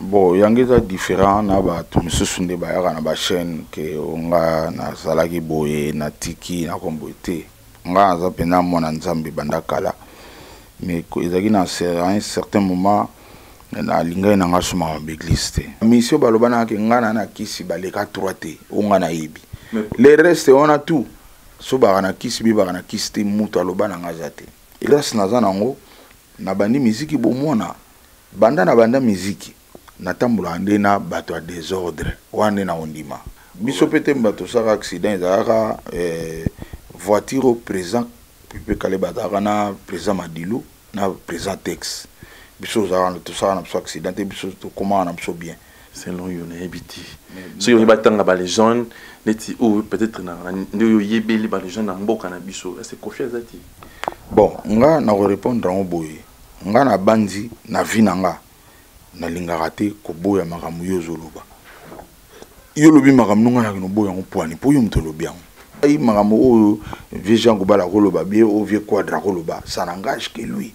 bon yango eza différent na bato mosusu nde bayaka na bachaîne ke nga nazalaki boye natiki nakomboye te nga naza mpenza mwana nzambe banda kala mais ezalaki na un certain moment nalingaki na nga soma mabe eglise te misio balobanaka ke nga na na kisi baleka 3 te o nga nayebi le reste wana tout so baka na kisi bebaka na kisi te moto aloba na nga aza te grâce naza na yango Na bandi miziki bo mona banda na banda miziki na tambolaka nde na bato ya desordre wana nde na kondima biso pe te bato saka accident ezalaka eh, voiture au present pipe kale bazalaka na present madilu na present tex biso ozalaka tosaka na biso accident te biso tokomaka na biso bien selon yo nayebi te soki oyebi batanga balegende neti oyo peut-être nde oyo oyebeli balegende na mboka na biso ese kofi aza te bon nga nakorépondre yango boye nga nabanzi na vi na nga nalingaka te koboya makambo yo ozoloba yo olobi makambo nonga nakino oboya yango pwani mpo yo moto olobi yango ai makambo oyo vie jean kobala akoloba bie oyo vie quadre akoloba ça n'engage que lui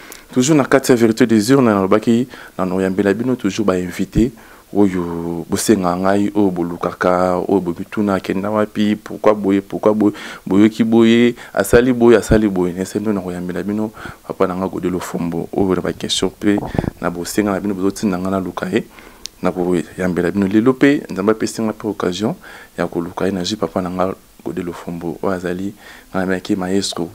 toujours na kati ya verité des urnes nalobaki na noyambela bino toujours bainvité oyo bosenga ngai oyo bolukaka oyo bomituna akenda wapi pourkui boye pourkui boye boyoki boye asali boye asali boye nese nde nakoyambela bino papa na ngai gode lofombo oyo na baquestion mpe na bosenga na bino bozotinda ngai naluka ye nakoyambela bino lelo mpe nzambe apesi ngai mpe occasion ya koluka ye nazwi papa na ngai Gode Lofombo oyo azali ngai nayamaki ye maestro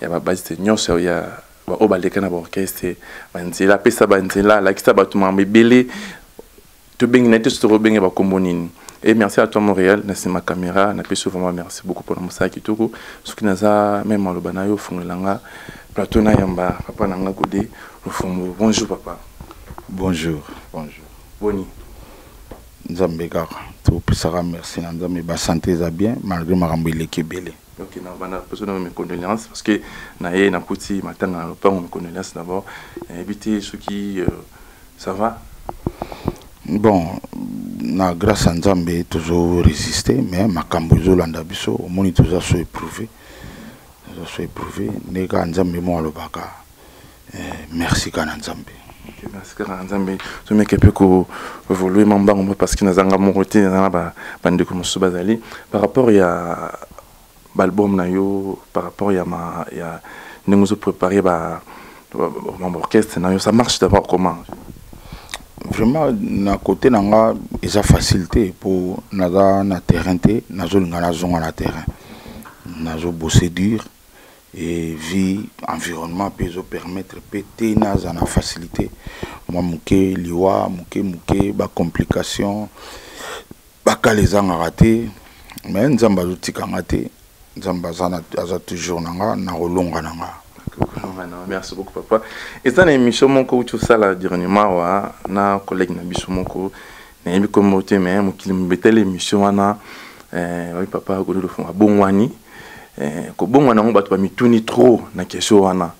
ya ba bassiste nyonso ya baoyo baleka na baorchestre banzela apesa banzela alakisa bato makambo ebele tobengi na ye te soki tokobenge bakombo nini et merci à toi montréal na nsima caméra napesi vraiment merci beaucoup mpona mosala kitoko soki naza meme maloba na yo ofungolela nga plateau nayamba papa na nga gode lofombo bonjour papa bonjour bonjour boni Nzambe kaka topesaka merci na Nzambe ba santé eza bien malgré makambo eleki ebele. Ok, na banda poso na mes condoléances parce que na ye nakuti matanga na lopango mes condoléances d'abord. Nayebi te soki euh, ça va? Bon, na grâce à Nzambe toujours résister mais makambo ezolanda biso omoni toza so éprouvé. Toza so éprouvé ndeka Nzambe mo alobaka. eh, merci kaka na nzambe merci kaka na nzambe tomeke mpe koevolue mwa mbango mpo parce que nazanga moko te naza na bandeko mosusu bazali par rapport ya baalbum na yo par rapport ya, ma, ya ndenge ozo préparer ba, ba, ba, ba orchestre na yo ça marche d'abord comment vraiment na côté na nga eza facile te mpo naza na terrain te nazolinga nazonga na terrain nazo bose dur et vie environnement pe ezo permettre pe te naza na facilite mwa moke liwa moke moke ba complication bakala ezangaka te mais nzambe azotika nga te nzambe aza toujours na nga nakolonga na nga merci beaucoup papa eza na émission moko uti osala dernièrement awa na collègue na biso moko nayebi kombo te me mokili mobetali émission wana eh, oui papa akoli lofunga abongwani eh, kobongwana yango bato bamituni trop na question wana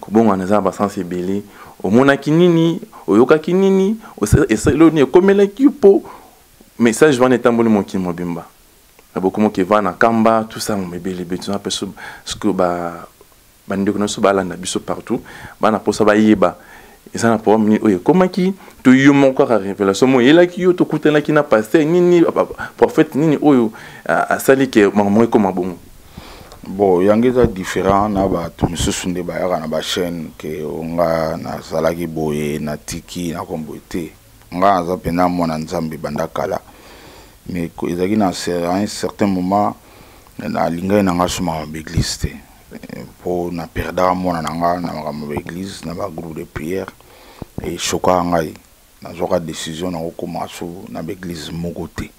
kobongwana eza na basanse ebele omonaki nini oyokaki nini esali nini ekomelaki mpo message wana etamboli mokili mobimba na bokomoki eva na kamba tout ça mobebele betu na peso sikoyo ba bandeko na biso balanda biso partout bana mposa bayeba eza na programme nini oyo ekomaki to yo moko kaka révélation mo eyelaki yo tokutanaki na paster nini prophète nini oyo asali ke makambo moko ekoma bongo bon yango eza différent na bato mosusu nde bayaka na bachaîne ke nga nazalaki boye natiki nakomboye te nga naza mpenza mwana nzambe banda kala mais ezalaki na un certain moment nalingaki na nga sumaka baeglise te mpo na perdaka mwana na nga na makambo ba église na ba groupe de prière eshokaka ngai nazwaka décision na kokoma so na ba église moko te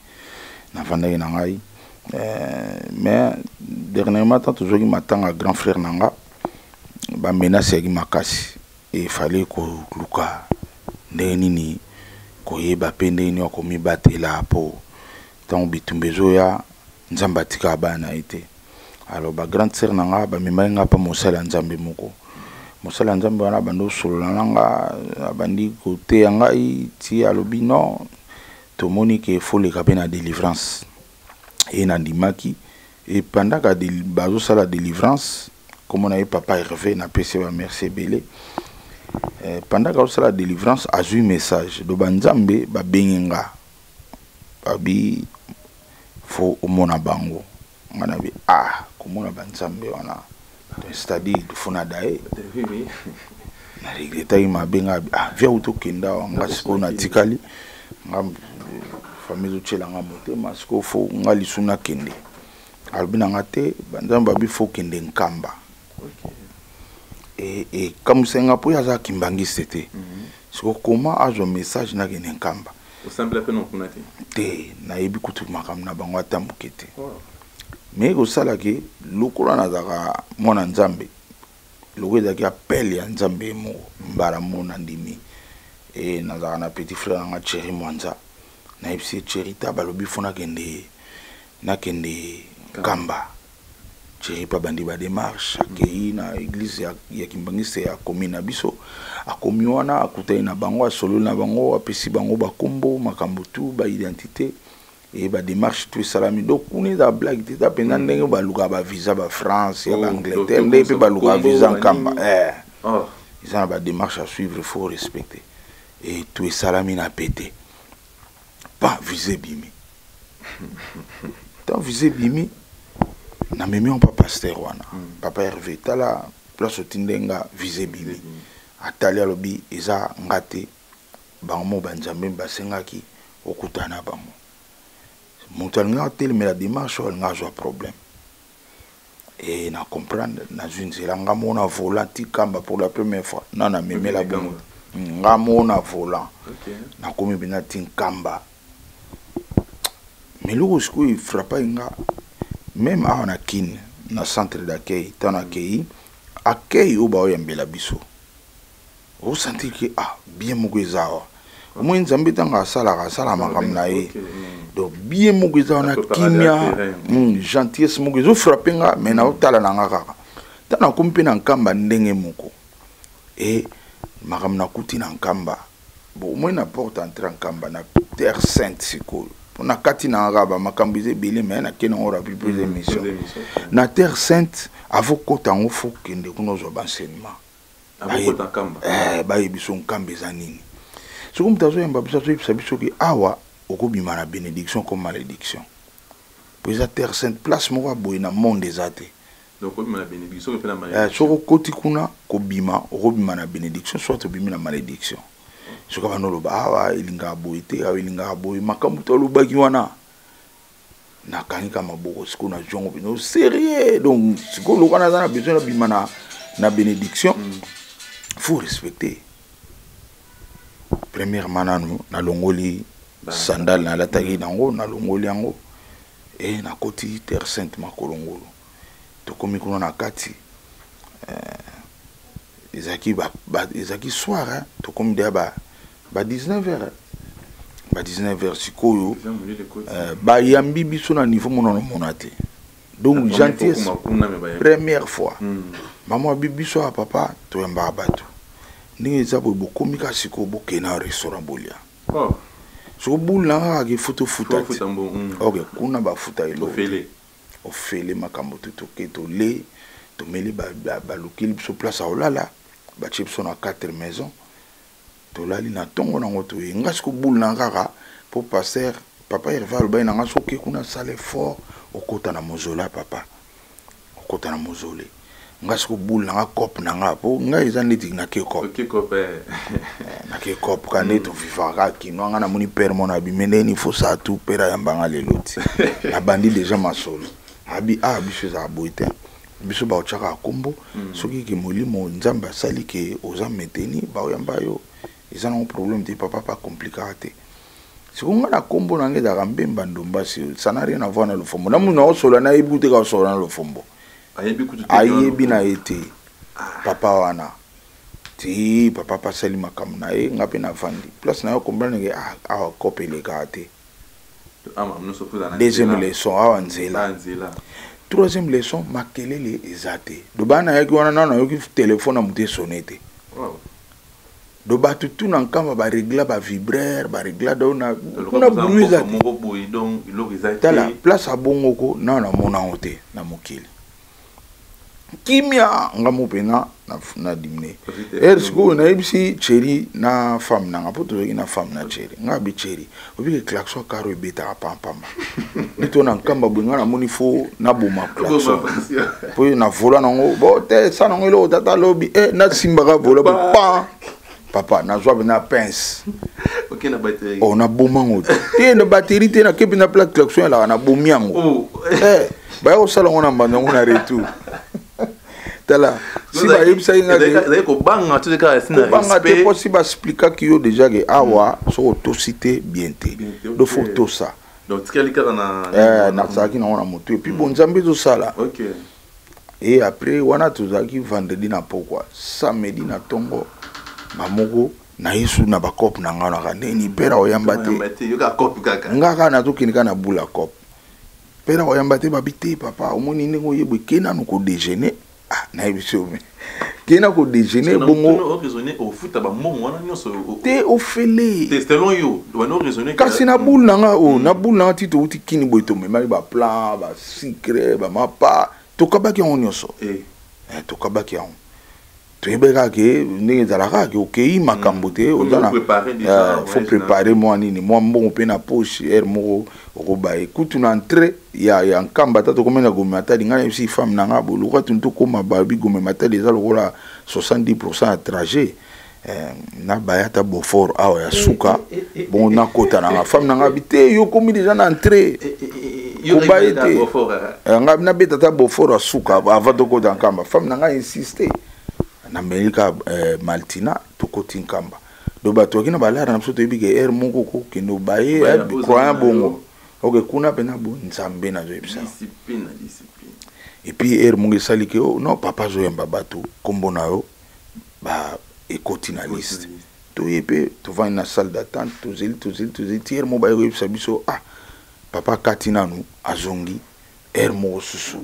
nafandaki na ngai euh, mais dernièrement ntan tozwaki matanga grand frère na nga bamenase yaki makasi efale koluka ndenge nini koyeba mpe ndenge nini wakomibatela mpo ntango bitumba ezoya nzambe atikaka bana na ye te alors bagrande sere na nga bamemaki nga mpe mosali ya nzambe moko mosali ya nzambe wana abandi osolola na nga abandi koteya ngai ti alobi non tomoni ke efo leka mpe na délivrance eye nandimaki e pendaka bazosala délivrance komona ye papa herve napesi ye bamerci ebele eh, pendaka osala délivrance azwi message do banzambe babengi nga babi fo omona bango nga na bi ah komona banzambe wana c'est-à-dire fona daye na regretaki mabe nga bi ah via uto kenda wa nga sikoyo natikali nga famille ezotyela nga motema sikoyo fo nga lisu nakende alobi na nga te banzambe babi fo kende nkamba ekamwisa nga mpo ye aza kimbangiste te mhm. siko koma azwa message nakende nkamba osambela mpe nokuna te te nayebi kutu makambo na bango ata moke te oh. me kosala ke lokola nazalaka mwana nzambe lokola ezalaki apele ya nzambe ye moko mbala moko nandimi e nazalaka na petit frère nanga chéri mwanza nayebisi ye chéri ta balobi fo nakende nakende nkamba Thierry pa bandi ba démarche akei na église ya, ya kimbanguiste ya commune na biso akomi wana akutani na bango asololi na bango apesi bango bakombo makambo tu ba identité e ba démarche tu esalami donc kuna eza blague te eza mpenza ndenge balukaka ba visa ba france ya ba oh, angleterre ndenge mpe balukaka visa nkamba eh. oh. eza na ba démarche à suivre faut respecter e tu esalami na pete pa visa ebimi ntango visa ebimi namemi yango pa paster wana mm. papa herve tala place otinde nga visa ebimi mm. atali alobi eza nga te bango moko banzambe basengaki okutana bango moto alingaka atelemela demarche oyo alingaka azwa problème et na comprendre na zui nzela nga mona volant tikamba pour la première fois na na memela bongo nga mona volant na komi bina tinkamba mais loko sikoyo frappa nga même awa na kin na centre d'accueil tant na kei accueil oyo baoyambela biso o sentir que ah bien moko eza awa omoni nzambe ntango asalaka asala makambo na ye donc bien moko eza wana kimia hmm, gentillesse moko ezofrappe nga mai naotala na nga kaka ntango nakomi mpe na nkamba ndenge moko e makambo nakuti na nkamba bon omoni na porte entre nkamba na terre sainte sikoyo mpo na kati na nga ba makambo eza ebele mai nakei nango rapi mpe eza hmm, émission na terre sainte avokota yango fo kende kuna ozwa baenseignement Eh, baye biso nkamba eza nini soki moto azoyamba biso azoyebisa biso ke awa okobima na bénédiction comme malédiction mpo eza terre sainte place moko ya boye na monde eza te eh, soki okoti kuna kobima okobima na bénédiction soit obimi na malédiction soki abanda oloba awa elingaka boye te awa elingaka boye makambo to olobaki wana nakangi ka maboko sikoyo na jongo bino sérieux donc sikoyo lokola naza na besoin nabima na, na bénédiction mm. faut respecter premièrement nanu nalongoli sandale nalataki nango nalongoli yango e nakoti terre sainte makolongolo tokomi kuna na kati eh, ezalaki ba, ba, ezalaki soir hein? tokomi deya ba ba 19 heures ba 19 heures sikoyo euh, bayambi biso na niveau mona nomona te donc gentillesse première fois hmm. mama abi biso ya papa toyambaka bato ndenge eza boye bokomi ka sikoyo bokei na restaurant bolia oh. soko bule na kaka kifuta ofuta te hmm. ok kuna bafuta eloko ofele makambo te toke tole tomeli balukeli biso place aolala batie biso na 4 maison Tolali na tongo nango toye. Nga siko boule nanga kaka po pasteur papa Herve alobaki na nga soki oke kuna sala effort okota na mausolee ya papa. Okota na mausolee. Nga siko boule nanga coop nanga po nga eza ndeti na ke coop. Oke coop eh. Na ke coop ka ndeti vivaka kaka kinois nga namoni père mona abimi ndenge ni faut ça tout père ayamba nga lelo ti. Na bandi dejà masolo. Abi ah biso ezaka boye te. biso baotyaka nkombo mm. soki ke molimo nzambe asali ke oza meteni baoyamba yo eza nango problème te papa pa complikaka te siko ngai na nkombo na ngai ezalaka mbemba ndombasi ça n'a rien avoir na lofombo na munu naosola nayebi uteka osola na lofombo ayebi na ye te ah. papa wana ti papa pasali makambo na ye ngai mpe navandi place na yo comprendre ke ah, awa kope elekaka te deuxième leçon awa nzela troisième leçon makelele eza te do bana ayaki wana nano ayoki telefone ya moto esone te do bato tu na nkamba baregla bavibrere baregla dona kuna bulu eza te tala place abongoko nano namonango te na mokili kimia nga mo mpenza nadimine er sikoyo nayebisi cheri na femme nanga mpo tozalaki na femme na cheri nga bi cheri obike klaxon karo ebetaka pampamba nde to na nkamba boye nga namoni fo naboma klaxon mpo na vola nango bo te sa nango eloko tata lobi e eh, nasimbaka vola bopa papa nazwa bena pince okay, na batterie oh, naboma yango te te na batterie te nake mpenza pla klaxon elaka nabomi yango oh. eh, baya kosala yango na mbanda yango na retour tala si bayebisaki ngakobanga te mpo si basplikaki yo déjà ke awa hmm. soki otosi te bien te do fo otosa eh, nazalaki nango na motu epuis hmm. bonzambe ezosala Et après wana tozalaki vendredi na pokwa samedi na tongo nga moko naye su na bacope na nga naka neni pera oyamba te nga kaka nazokende kaka na bula cope pera oyamba te babi te papa omoni ndenge oyebwe ke nanu kodejeuner ah nayebi somi kena ko déjeuner bongo te ofele kasi na boule na nga oyo na boule na nga ti touti kini boye tomemaki baplan basucre bamapa tokabaki yango nyonso eh. eh, tokabaki yango toyebaki kaka ke ndenge ezalaka ke okei makambo te hmm. oza na faut préparer mwa nini mwa mbongo mpe na poche heure moko okobaye kutu na entrée ya, ya nkamba ata tokomena gome matadi ngai nayebisi femme na ngai boluka tuni tokóma babi gome matadi eza lokola 70 pourcent ya trajet eh, nabaya ata beaufort awa ya suka eh, eh, bongo nakota na ngai femme na ngai bi te yo okomi deja na entrée koba ye te ngai nabeta ata beaufort ya suka avant tokota nkamba femme na ngai insiste nameli kaka maltina tokoti nkamba donc bato baki na balara na biso toyebi ke heure moko kokende obaye croyant bongo ok kuna mpena bo nzambe nazoyebisa epuis heure moko esali ke oh, non papa azoyamba bato nkombo na yo ba ekoti na liste toye mpe tovandi na salle d'attente tozeli tozeli tozeli ti heure moko baye koyebisa biso ah papa akati nanu azongi heure moko susu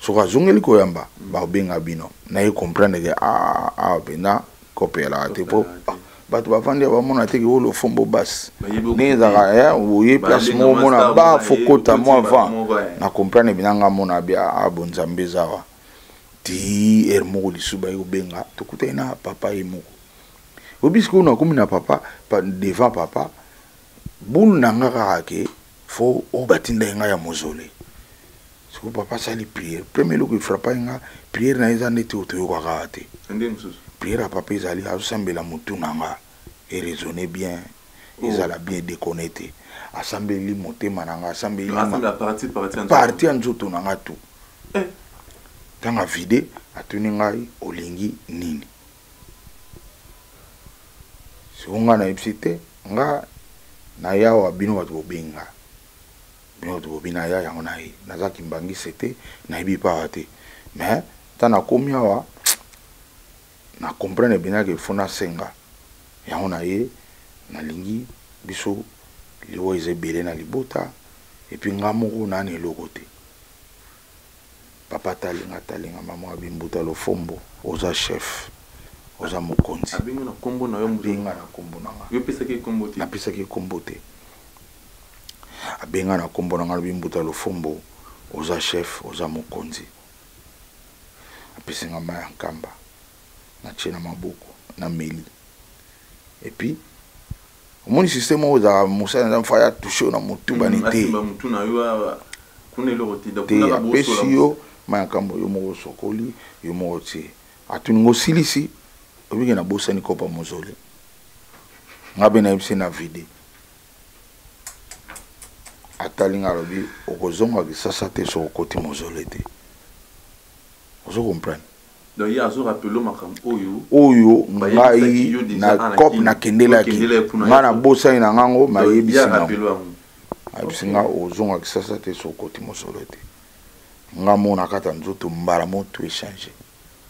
soki azongeli koyamba bakobenga bino naye comprendre ke ah, awa mpenza kopelaka te mpo ah, bato bavandi ya bamona te keoyo lofombo basi ndenge ezalaka eh, oye place moko omona ba fokota mwa avant na comprendre bina nga mona bia a ah, bonzambe ezawa ti heure moko lisusu baye kobenga tokutaki na papa ye moko oyebi sikoyo nakomi na papa devant papa bulu na nga kaka ke fo oyo batindaki ngai ya mozole siko papa asali priere premier eloko efrapaki nga priere na ye eza ndeti oyo toyokaka awa te priere ya papa ezali azosambela motu na nga eresonne bien oh. ezala bien dekone te asambeli motema na nga asambeli parti ya nzoto na nga tu ntango eh. avide atuni ngai olingi nini soko nga nayebisi te nga naye awa bino bato bobenga bino bato bobi naya yango naye naza kimbangise te nayebi epa awa te mais ntan nakomi awa na comprendre mpenza ke fo nasenga yango naye nalingi biso liwa eza ebele na libota epuis nga moko nayana eloko te Papa talinga talinga maman abi mbuta lofombo oza chef oza mokonzi abenga na kombo na yo abenga na kombo na nga yo pesaki kombo te napesaki kombo te abenga na kombo na nga lobi mbuta lofombo oza chef oza mokonzi apesi nga mai ya nkamba natie na maboko na meli epuis omoni système oyo ozalaka mosala na nzambe faya touche yo na motu mm, bani te te apesi yo mayakambo yo moko osokoli yo moko tie atuni ngo osilisi obike nabosani kopa mozole nga mpe nayebisi na vide atali nga alobi okozonga kisasa te soki okoti mozole te ozo comprendre oyo ngai na cope na kendelaki ngai na bosani na ngai ngo mayebisi na ayebisi nga ozonga kisasa te so okoti mosolo te nga mona kata nzoto mbala mo to echange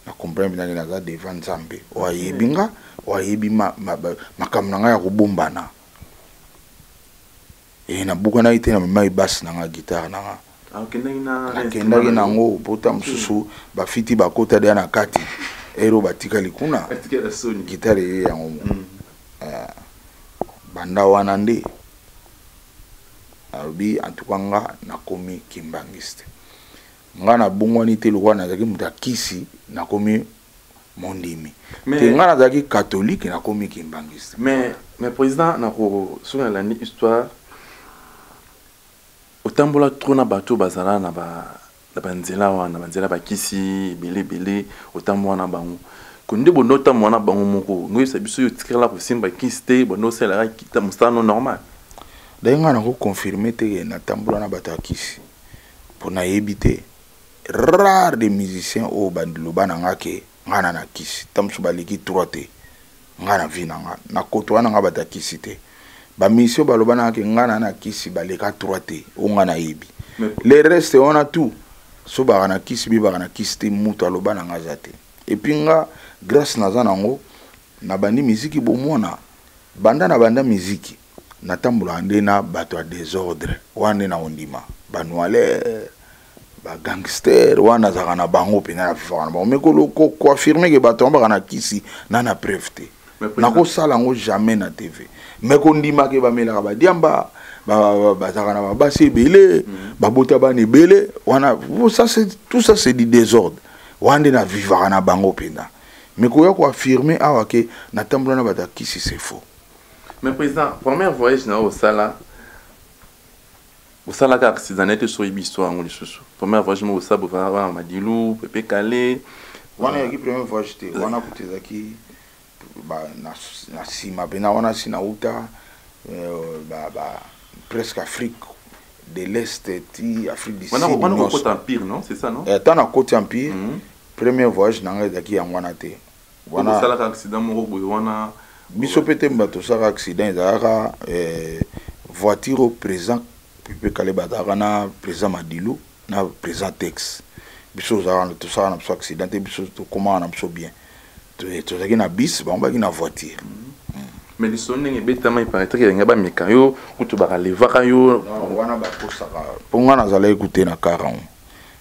na comprendre binangi naza deva nzambe oyo ayebi nga oyo ayebi makambo na ngai ya kobombana e nabukanaki te namemaki basi na nga gitare na nga nakendaki na yango pota mosusu bafiti bakota deya na kati ero batikali kuna gitare eye yango mo mm. eh, banda wana nde alobi antuka nga nakomi kimbangiste nga nabongwani te lokola nazalaki moto ya kisi nakomi mondimi te ngai nazalaki katolike nakomi kimbangiste mais, mais président nako soki nalandi histoire otambola trop na bato bazala na ba na banzela wana banzela bakisi ebele ebele otambola na bango konde bonde otambola na bango moko ngoyebisa biso yo otikala kosimba kisi te bonde osalaka kita mosala no normal ndenge ngai nakoconfirme te natambola na bato ya kisi mpo nayebi te rare des musiciens oyo oh, bandi loba na nga ke nga na na kisi ta mosusu baleki trois te nga na vie na nga na kotoya na nga bata kisi te ba musiciens baloba na nga ke nga na na kisi baleka trois te o nga na yebi le reste wana tout so baka na kisi bi baka na kisi te mutu aloba na nga aza te et puis nga grâce naza na yango na bandi miziki bomona banda na banda miziki natambolaka nde na bato ya desordre wana nde nakondima banoiler bagangster wana azalaka na bango mpenza na vivaka na bango mai koafirme ke bato yango baka na kisi na na preuve te nakosala yango jamais na tv mai kondima ke bamelaka badiamba bazalaka na babasi ebele mhm. babota bana ebele wana tout ça c'est du désordre wana nde na vivaka na bango mpenza mai koya koafirme awa ke natambola na bato ya kisi c'est faux Mais président, première voyage na osala osalaka artisanat te soyebi histoire yango lisusu première voyage moko osala bovaa wana madilu pepe kale wana ezalaki première voyage te wana kutu ezalaki na nsima mpena wana si nauta euh, presque afrique de l'est ti afrique du sudntanakoti empire mhm. première voyage na ngai ezalaki yango wana te wana bosalaka accident moko boye wana biso pe te mba tosaka accident ezalaka eh, voiture au présent pepe kale bazalaka na présent madilu na présent tex biso ozalaka tosaka na biso accident te biso tokomaka na biso bien tozalaki na bis bango bazalaki na voiture mm. mais lisolo ndenge ebetama eparataki elinga bameka yo kutu bakalevaka yo wana bakosaka mpo ngai nazalaki kute na karan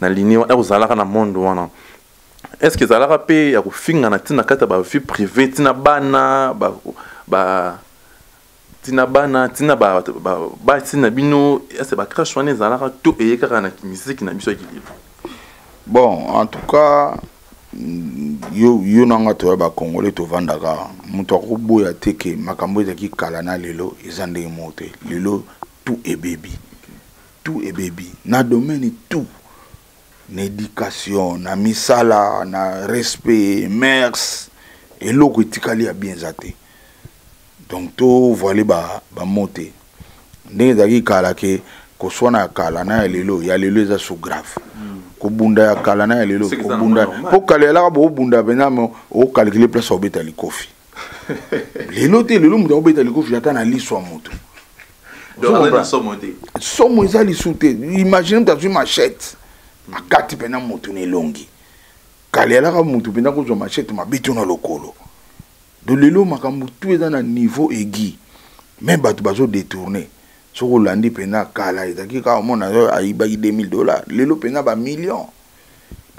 na linie wana ekozalaka na monde wana est ce que ezalaka mpe ya kofingana ntina kati ya bavie privé ntina bana ba, ba ntina bana ntina basi na bino ese bacrash wana ezalaka to eye kaka na miziki na biso ya kiliba bon en tout cas yo, yo na nga toya bacongolais tovandaka moto akoboya te ke makambo ezalaki kala na lelo eza ndenge moko te lelo tout ebebi Tout ebebi na domaine tout na education na misala na respect mers eloko etikali ya bien eza te donc to voile ba ba mot te ndenge ezalaki kala ke koswana ya kala na ya lelo ya lelo eza so grave mm. kobunda ya kala na ya lelo kobunda mpo kala elaka bokobunda mpenza okalkile place obeta likofi lelo te lelo moto akobeta likofi ata na liso ya moto somo eza lisu te imagine moto azwi machete akati mpena moto na elongi kala elaka moto mpenza kozwa machete mabe to na lokolo do lelo makambo tu eza na niveau egui me bato bazodetourne soki olandi mpenza kala ezalaki kaka omona ayibaki 2000 dollar lelo mpenza bamillion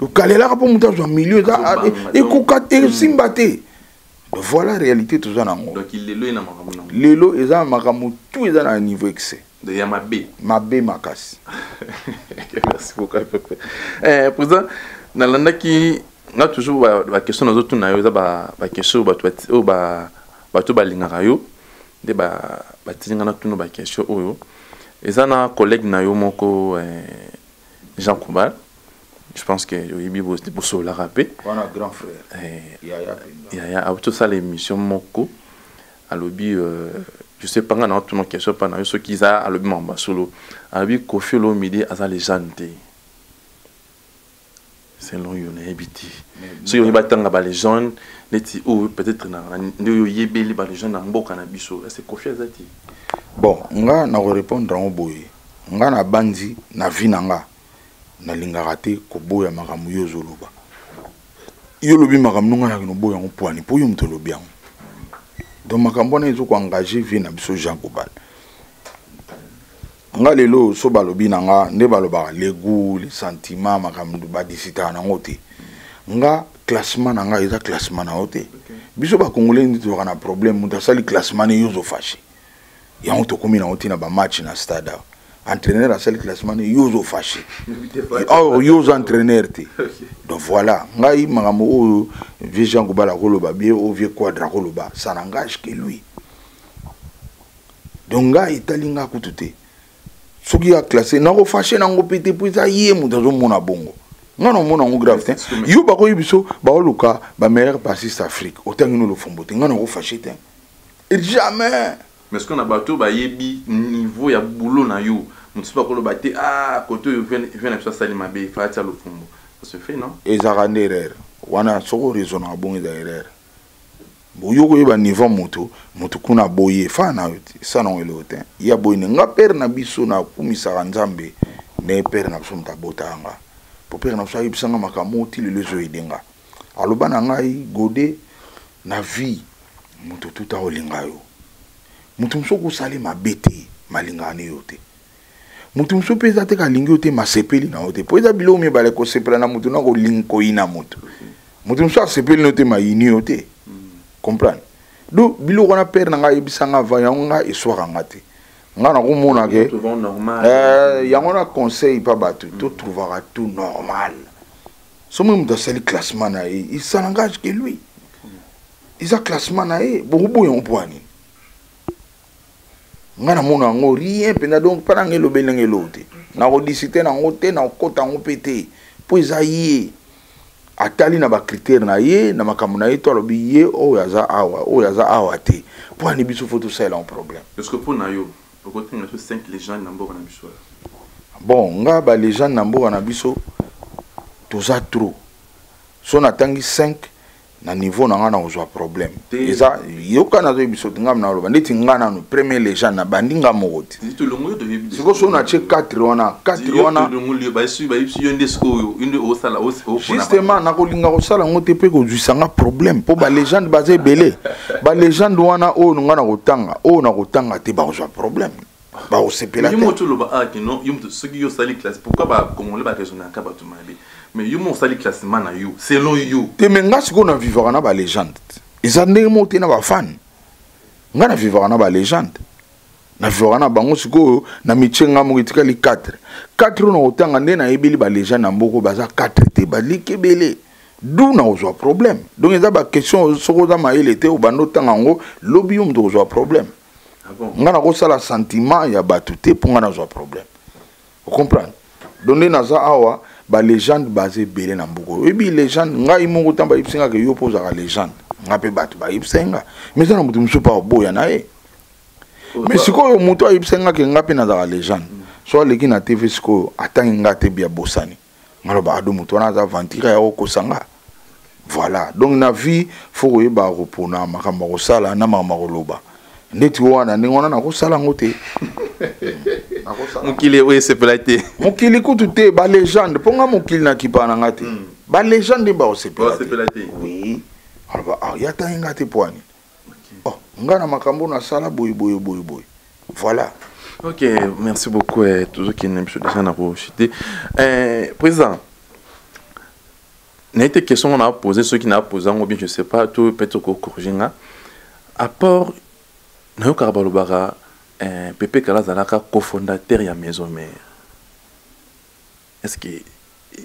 okalelaka mpo moto azwa milio ekoka esimba te mm. donc voilà réalité toza nango lelo eza na makambo tout eza na niveau excès ya mabe mabe makasi merci beaucoup eh, président nalandaki nga toujours baquestion ba nazotuna yo eza baquestion ba oyo bato balingaka yo nde batindi nga natuna baquestion oyo eza na collègue na yo moko eh, Jean Kumba, je pense que oyebi bosololaka mpe wana grand frère eh, yaya mpenza yaya auti osala émission moko alobi euh, je sais pas nga na otuna question mpa na yo soki eza alobi makambo ya solo alobi kofi olomide aza légende te selon yo nayebi te soki oyebi batanga balegende neti oyo peut-être nde oyo oyebeli balegende na mboka na biso ese kofi aza te bon nga nakorépondre yango boye nga nabanzi na vi na nga nalingaka te koboya makambo yo ozoloba yo olobi makambo nonga nakino oboya yango pwani mpo yo moto olobi yango donc makambo wana ezokoengage vie na biso jean kobala nga lelo so balobi na nga nde balobaka le gout le sentiment makambo badisitaka nango te nga classement na nga eza classement na yo te biso bakongolai nde tozwaka na problème moto asali classement ne yo ozo fache yango tokomi nango ntina bamatch na stade awa entraîneur asali classement ne yo ozo fache or yo oza entraîneur te donc voilà ngai makambo oyo vieux jean kobala akoloba bie oyo vieux quadre akoloba ça n'engage que lui donc ngai etali ngai kutu te soki ya classe nakofashe nango mpe te mpo eza ye moto azomona bongo ngai namona yango grave te yo bakoyi biso baoluka bameilleur bassiste afrique otangi no lofombo te ngai nakofashe te jamais mais soki na bato bayebi niveau ya boulot na yo mosusu bakoloba te ah kote oyo vie na biso asali mabe fati ya lofombo ça se fait non ezalaka nde erreur wana soko raisonnaka bongo eza erreur boyoko yeba niveau moto moto kuna boye fa na sa na ngelo te ya boye nga père na biso na kumisaka nzambe ne père na biso moto abota nga po père na biso ayebisa nga makambo ti lelo ezo edenga aloba na ngai gode na vie moto tuta olinga yo moto mosuku osali mabe te malingaka ne yo te moto mosusu mpe eza te kalingi yo te masepeli na yo te mpo eza biloko mibale kosepela na moto na koyina moto moto mosusu asepeli na yo te mayini yo te comprendre do biloko wana pere na ngai ayebisa ngai va yango ngai eswaka ngai te ngai nakomona ke eh, yango na conseil mpa bato mm. totrouvaka tout normal somoki moto asali classement na ye il s'en engage ke lui eza classement na ye bokoboya mpo ya nini nga namona yango rien mpenza donc mpa nanga elobeli ndenge eloo te nakodisite na yango te nakokota yango mpe te mpo eza ye atali na bakritere na ye na makambo na ye to alobi ye oyo aza awa oyo aza awa te mpo ani biso fo tosalela yango problème parceke mpo na yo okotinga biso 5 legende na mboka na biso bon nga balegende na mboka na biso toza trop so natangi 5 na niveau na ngai nakozwa problème eza yoka nazoyi biso ngai naloba ndeti ngai nanu premier legende nabandi ngai moko te sikoyo so natye 4 wana 4 wana justement nakolinga kosala yango te mpe kozwisa ngai problème mpo balegende baza ebele balegende wana oyo ngai nakotanga oyo nakotanga te bakozwa problème bakosepela te yo moto oloba ah que non yo moto soki yo osali classe pourquoi bacongolais baraisonnaka bato mabe mais yo moko osali classement na yo selon yo te mais nga sikoyo na vivaka na balégende eza ndenge moko te na bafane nga na vivaka na balégende na vivaka na bango sikoyo na mitie nga moko etikali 4 4 oyo na kotanga nde nayebeli balégende ya mboko baza 4 te baliki ebele d'où na kozwa problème donc eza baquestion soki oza mayele te obanda otanga yango lobi yo moto kozwa problème ah bon? nga nakosala sentiment ya bato te mpo nga nazwa problème ocomprendre donc nde naza awa balegende baza ebele na mboka oyebi legende ngai moko ntango bayebisi nga ke yo mpo ozalaka legende nga mpe bato bayebisa nga me eza na moto mosusu mpe akoboya na ye me sikoyo moto ayebisa nga ke nga mpe nazalaka legende so aleki na tv sikoyo atangi nga te bia bosani nga loba ado moto wana aza aventire ya kokosa nga voilà donc na vie fo koyeba kopona makambo ya kosala na makambo ya koloba ndeti wana ndenge wana nakosala yango te mokili oyo esepela te mokili kutu te balegende mpo nga mokili na kipa na nga te hmm. balegende nde bakosepela te oui aloba ah, yata ye nga te mpo ani oh, nga na makambo nasala boye boye boye boye voilà ok merci beaucoup eh, tozokende biso deja na kochute eh, président naye te question ngo napose soki napose yango bien je sais pas to peut okocorrige nga apport nayokaka balobaka eh, pepe kala azalaka cofondateur ya maison mare Est-ce que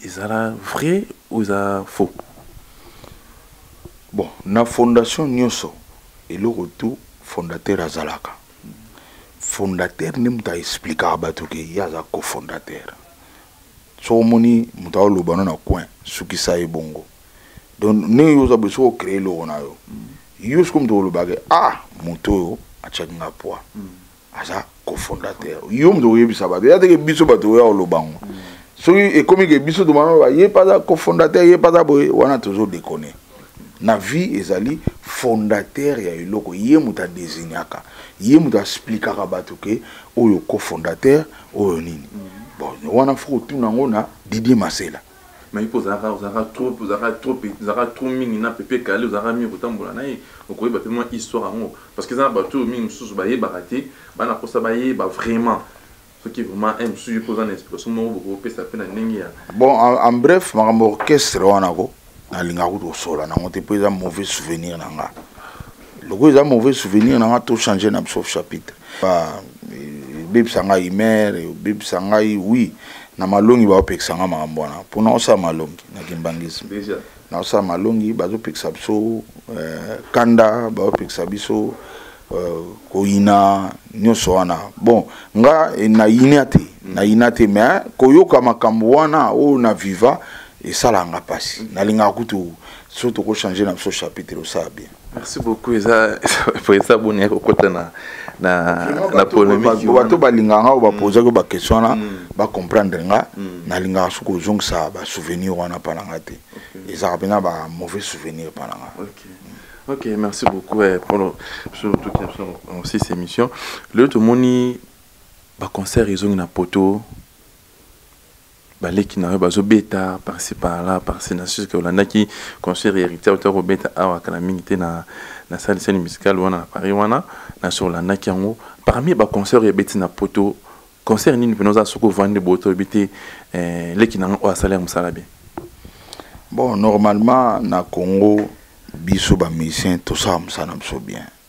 ezala vrai ou eza faux? Bon, na fondation nyoso eloko tout fondateur azalaka. Fondateur nde moto a explikaka bato ke ye aza cofondateur. Soki omoni moto aoloba no na coin, sukisa ye bongo. Donc ndenge yo oza boye soki ocree eloko na yo, yo sikoyo moto okoloba ke ah moto oyo atiaki nga poids. aza cofondateur yo moto oyebisa bato ya teke biso bato oya oloba yango soki ekomi ke biso tomana ye mpe aza cofondateur ye mpe aza boye wana tozo dekone na vie ezali fondateur ya eloko ye moto adesignaka ye moto asplikaka bato ke oyo cofondateur oyo nini bon wana fo kotuna yango na didie masela mais po ozalaka ozalaka trop ozalaka trop ozalaka trop mingi na pepe kale ozalaka mingi kotambola na ye okoyeba pe mwa histoire yango parce que eza na bato oyo mingi mosusu bayebaka te bana mposa bayeba vraiment soki vraiment un mosusu yo mpe oza na explication moko bokopesa mpe na ndenge ya bon en bref makambo orchestre wana ko nalingaka kutu kosola nango te mpo eza mauvais souvenir na nga lokola eza mauvais souvenir na nga to changer na biso chapitre ba ebebisa ngai humeur ebebisa ngai oui na malongi baopekisa ngai makambo wana mpo naosala malongi na kimbangisi naosala malongi bazopekisa biso euh, kanda baopekisa biso euh, koyina nyonso wana bon nga eh, nayina te mm. nayina te mais koyoka makambo wana oyo na viva esalanga mpasi mm. nalingaka kutu soki toko changer na biso chapitre osala bien merci beaucoup eza eza boni ya kokota na na polémique bato balingaka nga oyo bapozaki mm. baquestion wana mm. bacomprendre nga mm. nalingaka soki ozongisa basouvenir wana mpa na nga te ezalaka mpena ba mauvais souvenir mpa na nga ok merci beaucoup eh, polo biso toki na biso en six émission lelo tomoni baconcert ezongi na poto baleki na yo bazobeta parci parla parci na suske olandaki concert ya héritier auta kobeta awa kala mingi te na, na sale scène musicale wana na paris wana na so olandaki yango parmi baconcert oyo ebeti na poto concert nini mpena oza soki ovandi boye to oyebi te eh, leki na nga oyo asala ya mosala bien bon normalement na congo biso bamusicien tosala mosala na biso bien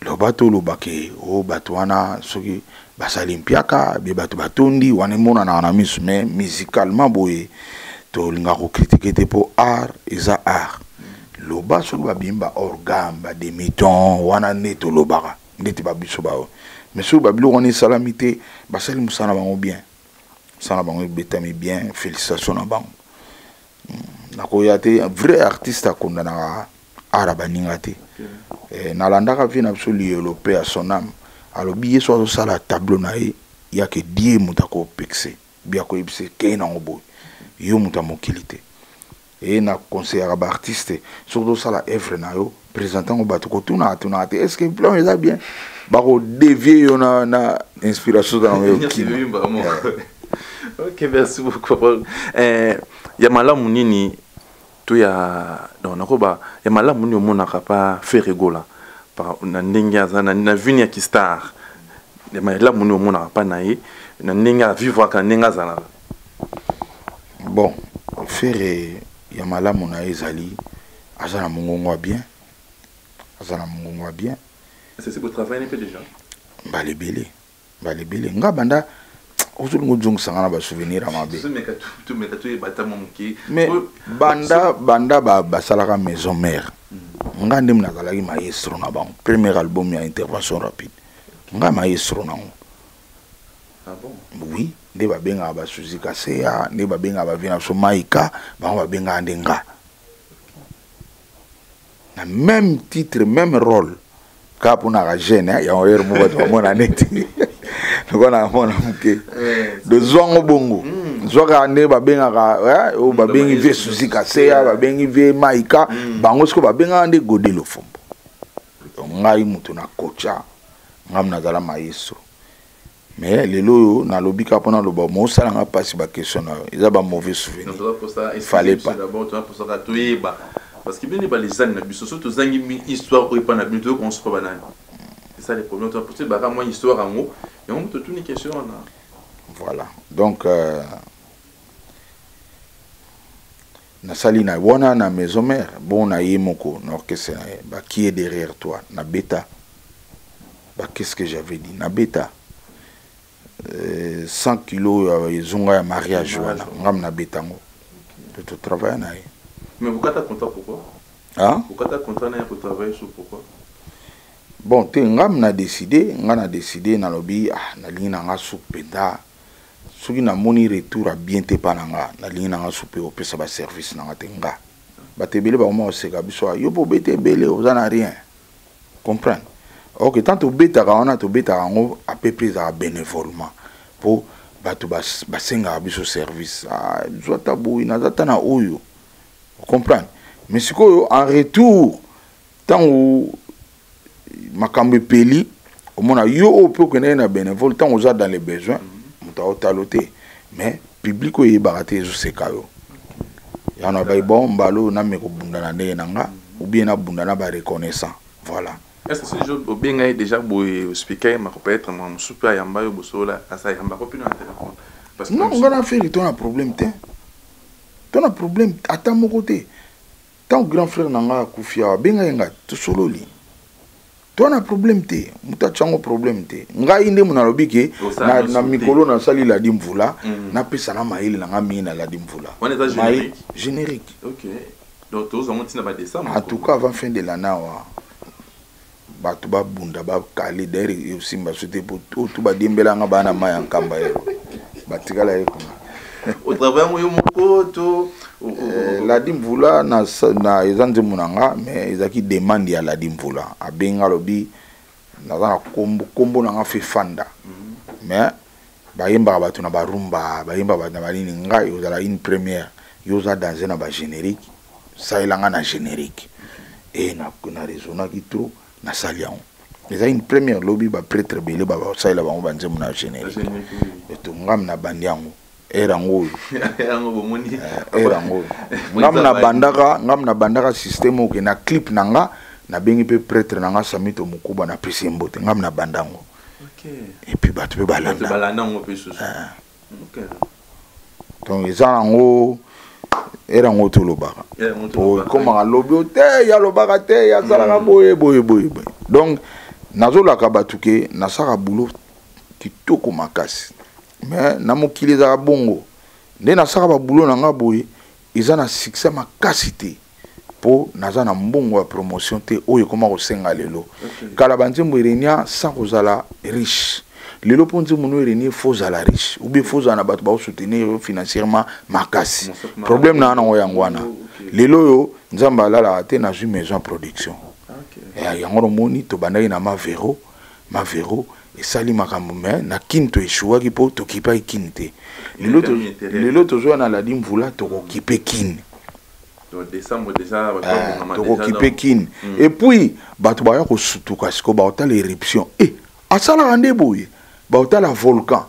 loba toloba ke o oh, bato wana soki basali mpiaka be bato batondi wana emonanaka na miso mais musicalement boye tolinga kokritike te mpo art eza art loba soki babimi ba orgame ba demiton wana nde tolobaka ndeti babiso baoyo mais soki babiloko wana esalami te basali mosala na bango bien mosala na bango ebetami bien félicitation na bango nakoya te vrai artiste akondanaka ara baninga te eh, nalandaka vie na biso liyolo mpe ya soname alobi yesu azosala tableau na ye yake die moto akopekise bi akoyebisa ekei nango boye yo moto ya mokili te e na conseillaka baartiste soki tozosala evre na yo président ntango bato kotunaka tunaka te est ce que plan eza bien bakodevie yo na, na inspiration za yango yokima ok merci beaucoup eh, ya malamu nini to ya donc nakoba ya malamu nini omonaka pa ferre gola na ndenge aza na vini ya kistar ya malamu nini omonaka pa na ye na ndenge avivaka ndenge azalaka bon ferre ya malamu na ye ezali aza na mongongo ya bien aza na mongongo ya bien sese botravaille mpe déjà mbala ebele mbala ebele nga banda ozolinga ozongisa nga na basouvenir ya mabe mais banda banda basalaka maison mare hmm. nga nde nazalaki maestro na bango premier album ya intervention rapide nga maestro nango ah oui nde babengaka basuzi kaseya nde babengaka bavie na biso maika bango babengaka nde nga na même titre même rôle kaka mpona ka jeune eh, yango heure moko bato bamona neti lokola na mwana moke eh, dozwa yango bongo hmm. zwaka nde babengaka eh, oyo babengi vie susi kaseya babengi vie maika hmm. bango siko babengaka nde gode lofombo ngai moto na kocha ngai nazala maestro mais lelo oyo nalobi kaka mpona loba mosala nga mpasi baquestion na yo eza bamauvais souvenir fallait pas parce que bino balezani na biso so tozangi histoire oyo epa na bino toyo konsopa banani eza le problème tona pote baka mwa histoire yango yango moto tuni question wana voilà donc euh, nasali na wana na maison mère bon na ye moko na orchestre na ye ba qui est derrière toi na beta ba qu'est ce que j'avais dit na beta euh, 100 kilo ya ezonga ya mariage wana ngam na beta ngo to to travailler na ye mais vous kata contrat pourquoi hein vous kata contrat na ye pour travailler sur pourquoi bon te ngam na décider nga na décider nalobi ah nalingi na nga soupe mpenza soki na moni retour a bien te pa na nga na lingi na nga soupe au pesa ba service na nga te nga ba te bele ba koma au seka biso a yo po bete bele au za na rien comprendre ok tant to beta ka wana to beta ka ngo a peu près za benevolement po ba to ba ba senga biso service a zo ta boyi na za ta na oyo comprendre mais sikoyo en retour ntango makambo epeli omona yo oyo mpe okendaki na bénévole ntango oza dans les besoins moto aotalo te mais public oyo eyebaka te ezoseka yo yango na bai bon mbala oyo name kobunda na ndenge na nga ou bien nabunda na ba reconnaissant voilà est-ce que ce jour obenga ye déjà boye ospika ye mako peut-être mwa mosusu mpe ayamba yo bosolola kasi ayambako mpino na telefone non nga na feri to na problème te to na problème ata moko te Tango grand frère na nga akufi awa benga ye nga tosololi. To na problème te, moto atya yango problème te. Ngai nde mona alobi ke na, na mikolo nasali Ladi Mvula, mm. napesa na mayele na nga mingi na Ladi Mvula. Wana eza générique. Générique. OK. Donc tozwa ngo ntina ba décembre. En tout cas avant fin de l'année awa. bato babunda bakale daire osimba so te po to badiembela nga bana mai ya nkamba ye batikala ye kuna otrava yango yo moko to eh, ladi mvula na, na eza nzembo na nga mais ezalaki demande ya ladi mvula abenga alobi naza na kombo kombo na nga fe fanda mm -hmm. mais bayembaka bato na barumba bayembaka bato na banini ngai ozala une première yo oza danse na bagénérique salela ngai na générique e na raisonnaki trop nasali yango eza une première lobi baprêtre ebele basalela bango banzembo na générique eto ngam na bandi yango ere yango oyo ere yango oyo ngam na bandaka ngam na bandaka système oyo ke na clip na nga nabengi mpe prêtre na nga samito mokuba na pesi ye mbote ngam na banda yango epuis bato mpe balanda yango mpe susu ah. donc eza nango era yango tolobaka ekomaka lobi o te yalobaka te yasalaka mm. boye boye boye boye donc nazolaka bato ke nasalaka bulo kitoko makasi me na mokili ezalaka bongo nde nasalaka babulo na nga boye eza na succès makasi te mpo naza na mbongo ya promotion te oyo ekoma kosenga lelo okay. kala banzembo erenia sans kozala riche lelo mpo nzembo no erenie fo ozala riche oubie fo ozala na bato baosoutenir yo financièrement makasi problème na yango yango wana lelo oyo nzambe alalaka te nazwi maison production ah, eh, yango nomoni tobandaki na mavero ma vero esali makambo me na kin to echouaki mpo tokipaki kin te lelo tozwa na ladi mvula tokokipe kin eh, tokokipe kin hmm. epuis bato baya kosutuka sikoyo baotala éruption e eh, asalaka nde boye baotala volcan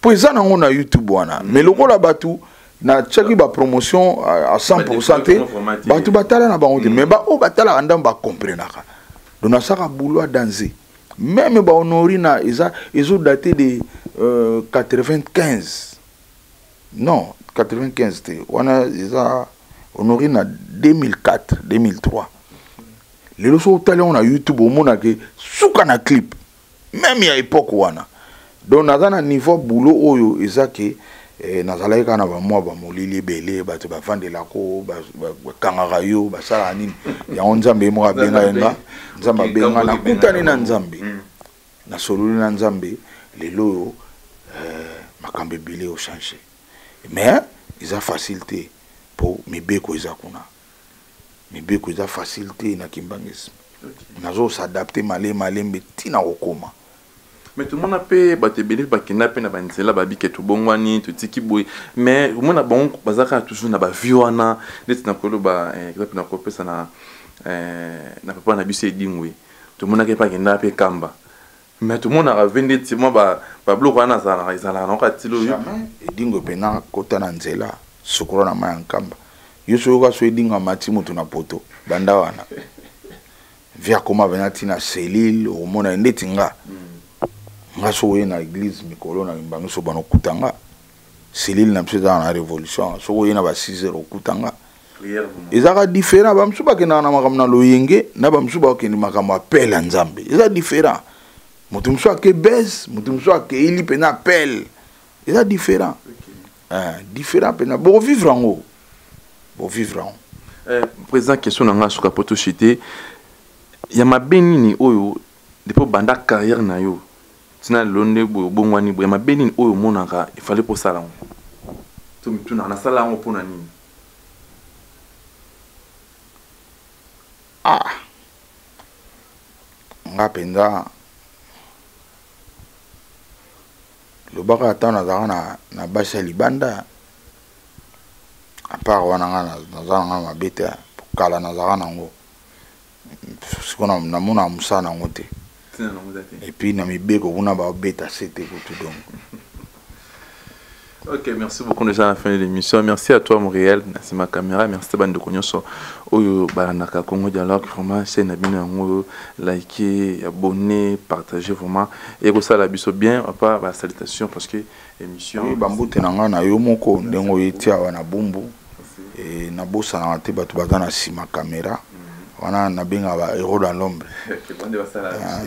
mpo eza nango na youtube wana hmm. me lokola bato natyaki bapromotion a 100 te bato batala na bango te me hmm. baoyo batalaka ndambo bakomprenaka donc nasalaka boulot ya danze meme ba honorina eza ezo date de euh, 95 non 95 te wana eza honorina 2004 2003 lelo soki otali yango na youtube omonake suka na clip meme ya epoque wana donc naza na niveau boulot oyo eza ke eh, nazalaki kaka na bamwa bamolili ebele bato bavandelako bakangaka yo basalaka nini yango nzambe ye moko abenga ye nga nzambe abenga nakutani na nzambe mm. nasololi na nzambe lelo oyo eh, makambo ebele ochange mais eza facile te mpo mibeko eza kuna mibeko eza facile te na kimbanguisme nazo s'adapter male malembe ti na kokoma mais tomona mpe bato ebele bakenda mpe na banzela babike tobongwani totiki boye mais omona bango baza kaka toujours na bavie wana neti nakoloba eh, exemple nakopesa na eh, na papa na biso edingwe tomonaki mpe akenda mpe kamba Mais tout le monde a vendu ti moi ba ba bloc wana azalaka ezalaka na ka tilo yo. Edingo pena kota na nzela sukura na maya nkamba. Yo so yoka so edingo amati mutu na poto banda wana. Vie akoma vena ti na cellule omona ende ti nga. Nga so oye na église mikolo na mbangi so bano kutanga. Cellule na biso eza na révolution so oye na ba 6 heures okutanga. ezalaka différent bamosusu bakendaka na makambo na loyenge na bamosusu bakende makambo apele ya nzambe eza différent moto mosusu ake base moto mosusu akeili mpena apele eza différent eh, différent mpena bokovivre yango bovivre yango eh, président question na ngai suka mpo toshite ya mabe nini oyo depuis obanda carrière na yo ntina lelo nde boye obongwani boye ya mabe nini oyo omonaka efale mpo osala yango to mitunaka nasala yango mpo na nini ah nga mpenza lobaka ata nazalaka na, na basi ya libanda apart wana nga naza na nga mabe te kala nazalaka nango sikoyo namonaka mosala na yango te epuis na mibeko kuna babeta se te kutu donc Ok, merci beaucoup déjà à la fin de l'émission. Merci à toi Muriel, merci ma caméra, merci à Bande Konyoso. Oyo Baranaka Congo Dialogue, vraiment, c'est Nabino Yango, likez, abonnez, partagez vraiment. Et que ça la biso bien, papa, bah, salutations parce que émission. Oui, Bambou Tenanga, na Yomoko, Ndengo Yetia, Wana Bumbu, et na bosanaka te bato baza na nsima camera wana nabengaka ba héros dans l'ombre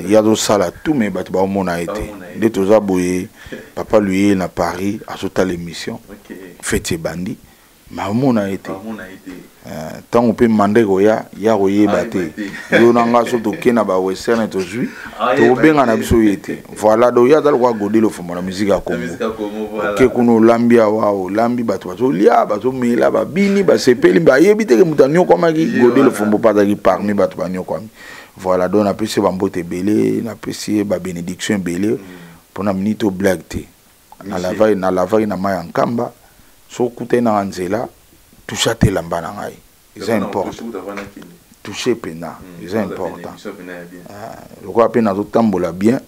ye ah, azosala tout mais bato baomona ye te nde toza boye papa luye na paris azotala émission feti ebandi ma amona ye te ntango mpe manda ekoya ye akoyeba te yo na ngai so tokei na bawesterne tozwi tokobengana biso ye te voilà donc ye aza lokola godelo fumba na miziki ya kongo oke kuna olambi awa olambi bato bazolia bazomela babini basepeli bayebi teke moto anyokwamaki godelo fumba mpe azalaki parmi bato banyokwami voilà donc napesi ye bambote ebele napesi ye babenediction ebele mpona mm. minute oblague te nalavaki nalavaki na mai ya nkamba soki okutani nanga nzela touche ata elamba na ngai eza important touche mpena hmm, eza important ah, lokola mpe nazotambola bien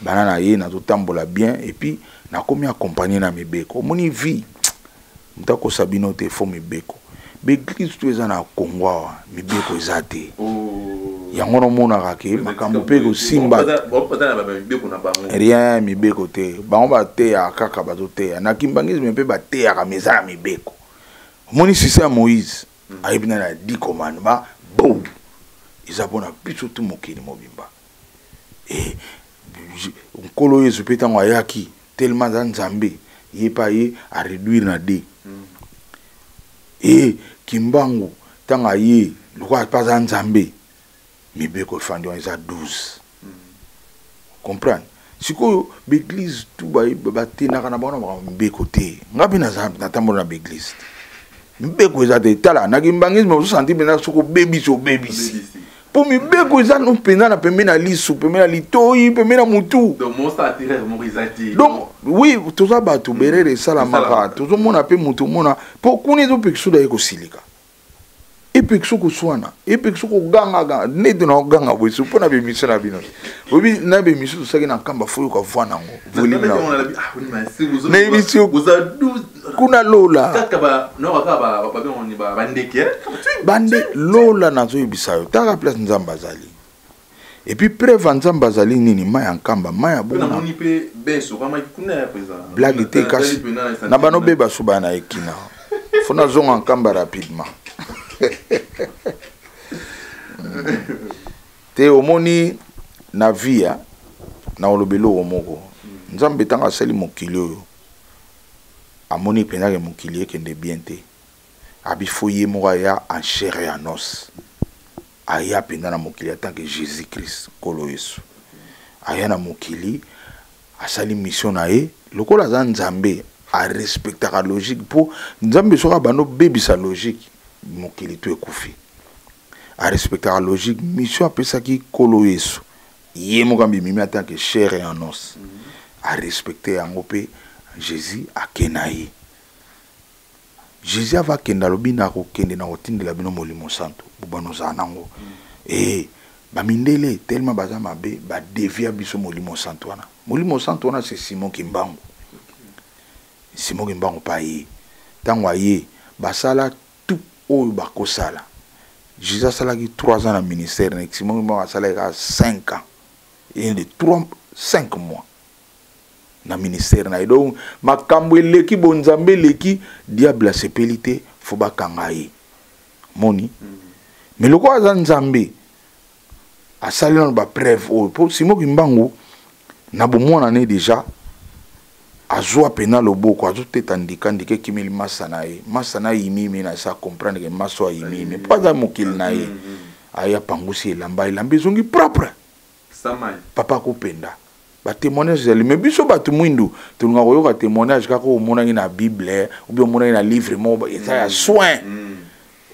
bana na ye nazotambola bien epuis nakomi accompagne na mibeko omoni vie moto akosa bino te fo mibeko baeglise to eza na kongo awa mibeko eza te oh. yango namonaka ke makambo mpe ekosimba rien mibeko te bango bateyaka kaka bazoteya na kimbangisme mpe bateyaka ma eza na mibeko omoni sisa ya moïse hmm. ayebi na na di commandement bou eza mpona biso tu mokili mobimba eh, nkolo yesu mpe ntango ayaki telema aza nzambe ye mpe aye areduire na de mm. e eh, kimbangu ntango aye lokola mpe aza nzambe mibeko efandi wana eza 12 mm. comprendre sikoyo baeglise tu batendaka na bango na makambo mibeko te ngai mpe natambola na baeglise te mibeko eza te tala na kimbangisme ozosanti mpenza soki obebisi obebisi mpo mibeko eza no mpenza na pembe na lisu pembe na litoi pembe na motu donc oui toza bato berere esalamaka tozomona mpe moto omona mpo kuna ezopekisuda ye kosilika epekisa okoswana epekisa okogangaka neti na oganga boye so mpo na bemisio na bino oyebi na bemisio tosaki na nkamba fo yoka voi nango volnayebisi yo kuna lola bande lola nazoyebisa yo taka place nzambe azali et puis preuve nzambe azali nini mai ya nkamba mai ya blague te kasi na bano be basubaya na ekina fo nazonga nkamba rapidement te omoni na vie ya na olobeli oyo moko nzambe ntango asali mokili oyo amoni mpenza ke mokili ekende bien te abifoye moko aya en chair ya noce Aya mpenza na mokili en tant que Jesus Christ, Nkolo Yesu. Aya na mokili, asali mission na ye, lokola aza Nzambe, arespectaka logique mpo Nzambe soki abanda obebisa logique, mokili tu ekufi. Arespectaka logique, mission apesaki Nkolo Yesu. Ye moko amimimi en tant que chair et en os. Arespecte yango mpe Jesus ake na ye. Jesus ava kende alobi na kokende na kotindela bino molimo santu bobana ozala nango ee eh, bamindele telema baza mabe badevia biso molimo santu wana molimo santu wana se simon kimbangu simon kimbangu mpe aye ntango aye basala tout oyo bakosala jesus asalaki 3 ans na ministère na simon kimbangu asalaki kaka 5 ans eye de 3 5 mois na ministère na ye donc makambo eleki bonzambe eleki diable asepeli te fo bakanga ye moni mais lokola aza nzambe asali nano bapreuve oyo mpo simo kimbangu na bomwana ne deja azwa mpena loboko azoteta ndika ndika ekimeli masa na ye masa na ye yimiyimi na esa comprendre ke masa oyo ayimiyimi mpo aza mokili na ye mm, mm, mm. aye apangusi elamba elamba ezongi propre Samayi. Papa ako penda. Ba temoignage ezali mais biso batu mwindu tolingaka koyoka temoignage kaka oyo omonaki na bible ou bien omonaki na livre moko eza ya soin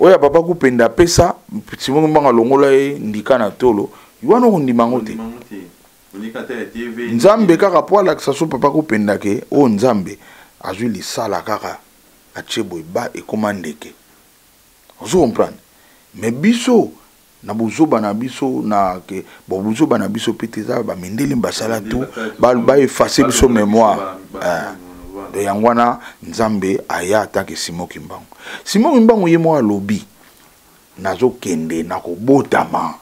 oyo ya papa kupenda apesa simongi mbanga longola ye ndika na tolo wana okondima yango te nzambe kaka mpo alakisa so papa kupenda ke oyo nzambe azwi lisala kaka atie boye ba ekoma ndeke ozo comprendre mais biso na buzoba na biso na ke bon buzoba na biso pe te eza bamindele basala tu baefase biso mémoire do eh. yango wana nzambe aya atake simo kimbangu simo kimbangu ye moko alobi nazokende nakobotama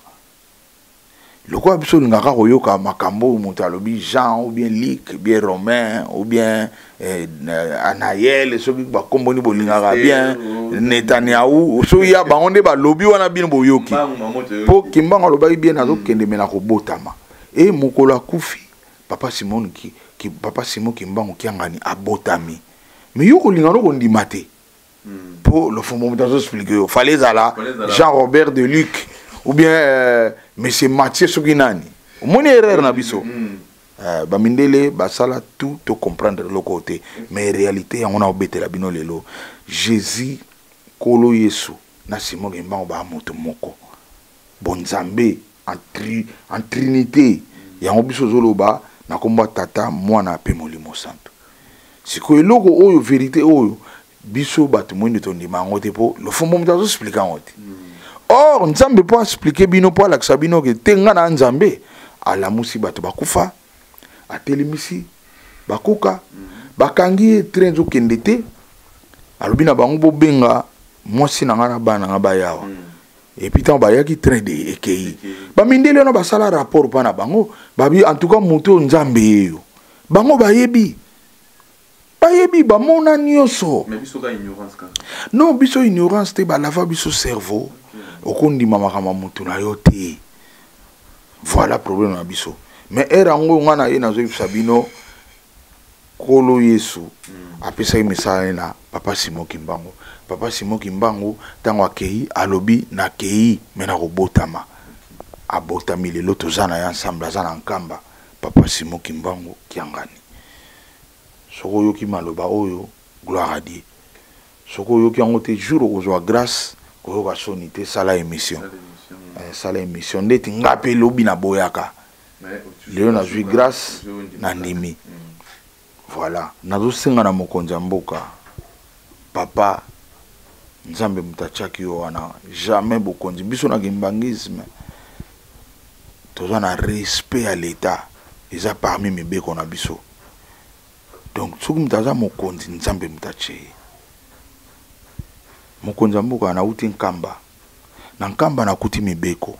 lokola biso olingaka koyoka makambo oyo moto alobi jean ou bien luk bien romain ou bien eh, anael soki bakombo nde bolingaka bien netanyahu soki ya bango nde balobi wana bino boyoki mpo kimbango alobaki bien nazokende me nakobotama e mokolo akufi papa simon ki, ki, papa simon kimbangu kiangani abotami me yo kolinga no kondima te mpo lofumbo moto azo explike yo fale ezala jean robert de luc ou bien euh, monsieur mathieu soki nani omoni erreur na biso mm, mm. Euh, bamindele basala tout to comprendre eloko oyo te mais réalité yango na obetela bino lelo jésus nkolo yesu na simon kimbangu baa moto moko bonzambe en, tri, en trinite yango biso ozoloba na kombo ya tata mwana mpe molimo santu sikoyo eloko oyo verite oyo biso bato moyindo tondima yango te mpo lofombo moto azoexplike yango te or nzambe mpo aexplike bino mpo alakisa bino ke te ngai na nzambe alamusi bato bakufa atelemisi bakuka bakangi ye train ezokende te alobi na bango bobenga mwasi na ngai na bana na ngai bayawa mm. et puis ntango bayaki train de ekei bamindele wana basala rapport mpa na bango babi en tout cas moto oyo nzambe ye yo bango bayebi bayebi bamona nyonso non biso ignorance te balava biso cerveau okondima makambo ya motu na yo te voilà problème na biso mais ere yango ngai na ye nazoyebisa bino Nkolo Yesu apesaki misala ne na Papa Simon Kimbangu. Papa Simon Kimbangu ntango akei alobi nakei me nakobotama. Abotami lelo toza na ye ensemble aza na Nkamba. Papa Simon Kimbangu Kiangani. Soki oyoki maloba oyo gloire à Dieu. Soki oyoki yango te jour okozwa grace koyoka soni te sala emission. Sala emission ndeti nga mpe lobi naboyaka. lelo nazwi grace nandimi voilà nazosenga na mokonzi ya mboka papa nzambe moto atiaki yo wana jamais bokonzi biso na kimbangisme toza na respect ya leta eza parmi mibeko na biso donc soki moto aza mokonzi nzambe moto atie ye mokonzi ya mboka nauti nkamba na nkamba nakuti mibeko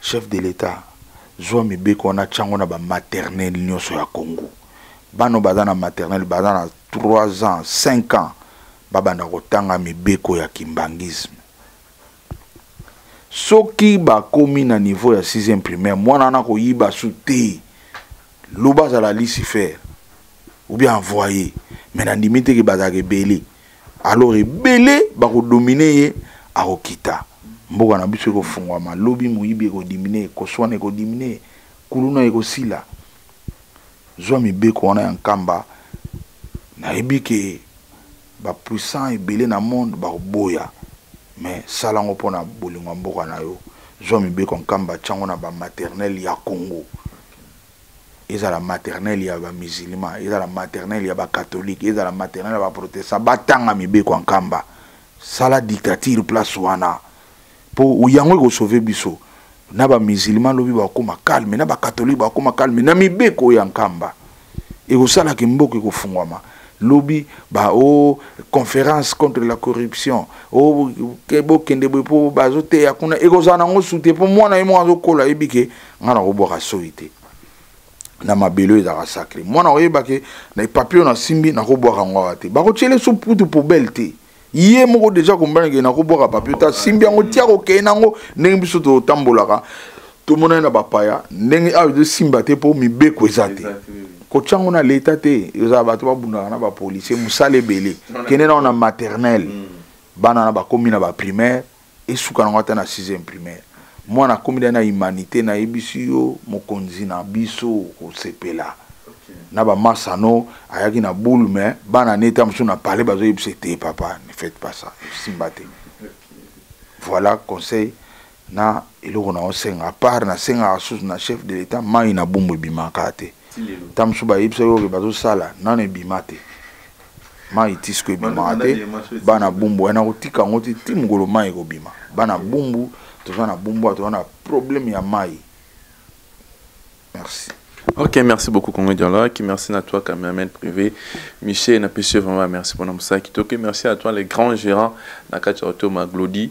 chef de l'etat zwa mibeko wana tiango na bamaternele nyonso ya congo bano baza na maternele baza na 3 ans 5 ans babanda kotanga mibeko ya kimbangisme soki bakomi na niveau ya 6e primaire mwana wana koyiba su te loba azala lisifere ou bien envoye me nandimi te ke bazalaka ebele alors ebele bakodomine ye akokita mboka na biso ekofungwama lobi moyibi ekodimine koswana ekodimine kuluna ekosila zwa mibeko wana ya nkamba nayebi ke bapuissant ebele na monde bakoboya me sala yango mpo na bolingo ya mboka na yo zwa mibeko nkamba ntiango na bamaternele ya congo ezala maternelle ya ba musulman ezala maternelle ya ba catholique ezala maternelle ya ba protestant batanga mibeko ya nkamba sala dictature place wana mpo yango ekosauve biso na ba musulman lobi bakoma calme na ba catholique bakoma calme na mibeko ya nkamba ekosala ke mboka ekofungwama lobi ba o oh, conférence contre la corruption oh, bokende boye mpo bazoteya kuna ekozala nango sute mpo mwana ye moko azokola yebi ke nga nakobwaka soyi te na mabele oyo ezalaka sacre mwana oyeba ke na epapi oyo nasimbi nakobwaka yango awa te bakotyele so putu poubele te ye moko deja kombanake nakobwaka papier ta simbi yango tia kokei na yango ndenge biso totambolaka tomona ye na bapaya ndenge awa ezosimba te mpo mibeko eza te kotya yango na leta te ezala bato babundaka na bapolisier mosala ebele kende na yango na maternele mm. bana na bakomi na baprimaire esuka nango ata na sixième primaire mwana akomi da na humanité nayebisi yo mokonzi na biso kosepela na bamasano ayaki na boule mais bana ne ta mosusu na palais bazoyebisa ete papa ne faites pas ça esimba te voilà conseil na eloko na osenga apart nasengaka susu na chef de l'état mai na bumbu ebimaka te ta mosusu bayebisa yo oyo bazosala nano ebima te mai tisiko ebimaka te bana bumbu wana kotika yango te ti mokolo mai ekobima bana bumbu toza na bumbu toza na problème ya mai merci Ok, merci beaucoup Congo Dialogue. Merci à toi, cameraman privé. Michel, n'a pas vraiment merci pour nous. Merci à toi, les grands gérants, Nakacha Otoma, Glody.